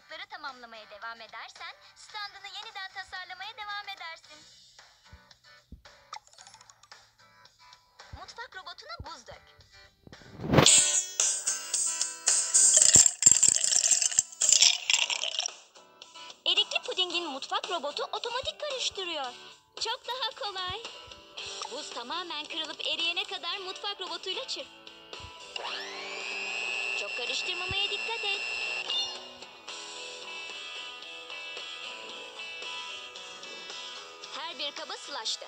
Zorlukları tamamlamaya devam edersen standını yeniden tasarlamaya devam edersin. Mutfak robotuna buz dök. Erikli pudingin mutfak robotu otomatik karıştırıyor. Çok daha kolay. Buz tamamen kırılıp eriyene kadar mutfak robotuyla çırp. Çok karıştırmamaya dikkat et. Bir kaba slash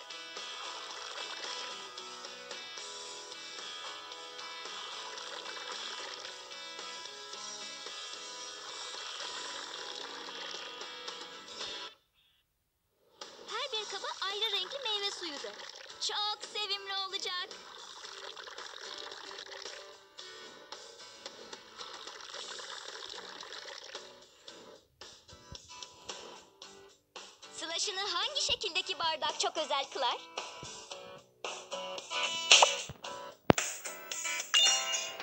Sılaşını hangi şekildeki bardak çok özel kılar?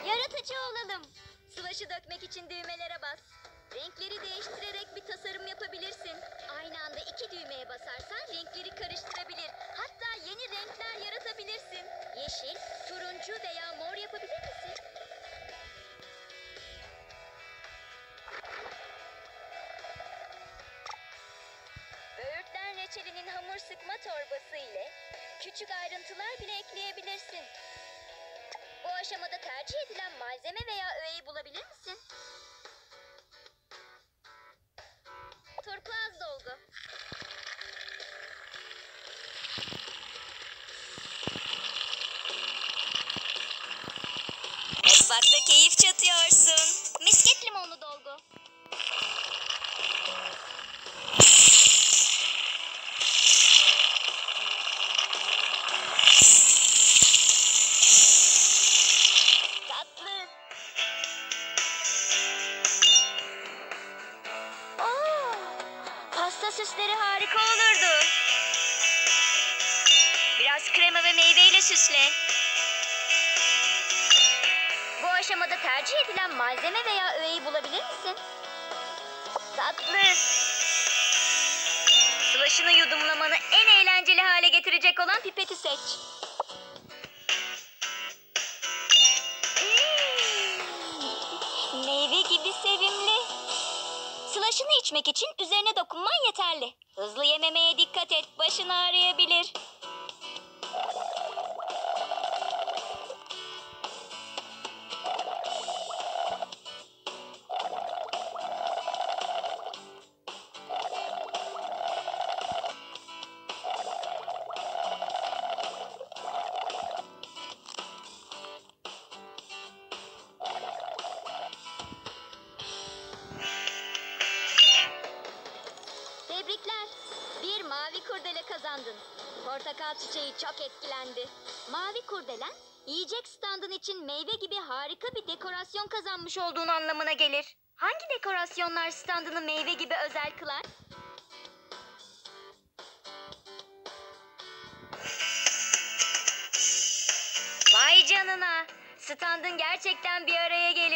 Yaratıcı olalım. Sılaşı dökmek için düğmelere bas. Renkleri değiştirerek bir tasarım yapabilirsin. Aynı anda iki düğmeye basarsan renkleri karıştırabilir. Hatta yeni renkler yaratabilirsin. Yeşil, turuncu veya mor yapabilir misin? Reçelinin hamur sıkma torbası ile küçük ayrıntılar bile ekleyebilirsin. Bu aşamada tercih edilen malzeme veya öğeyi bulabilir misin? Turkuaz dolgu. Mutfakta keyif çatıyorsun. Misket limonlu dolgu. Pasta süsleri harika olurdu. Biraz krema ve meyveyle süsle. Bu aşamada tercih edilen malzeme veya öğeyi bulabilir misin? Tatlı. Sıvaşını yudumlamanı en eğlenceli hale getirecek olan pipeti seç. Hmm, Meyve gibi sevimli. Sılaşını içmek için üzerine dokunman yeterli. Hızlı yememeye dikkat et, başın ağrıyabilir. Bir kurdele kazandın. Portakal çiçeği çok etkilendi. Mavi kurdelen, yiyecek standın için meyve gibi harika bir dekorasyon kazanmış olduğun anlamına gelir. Hangi dekorasyonlar standını meyve gibi özel kılar? Vay canına. Standın gerçekten bir araya geliyor.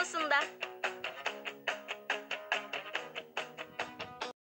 Aferin.